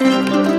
Música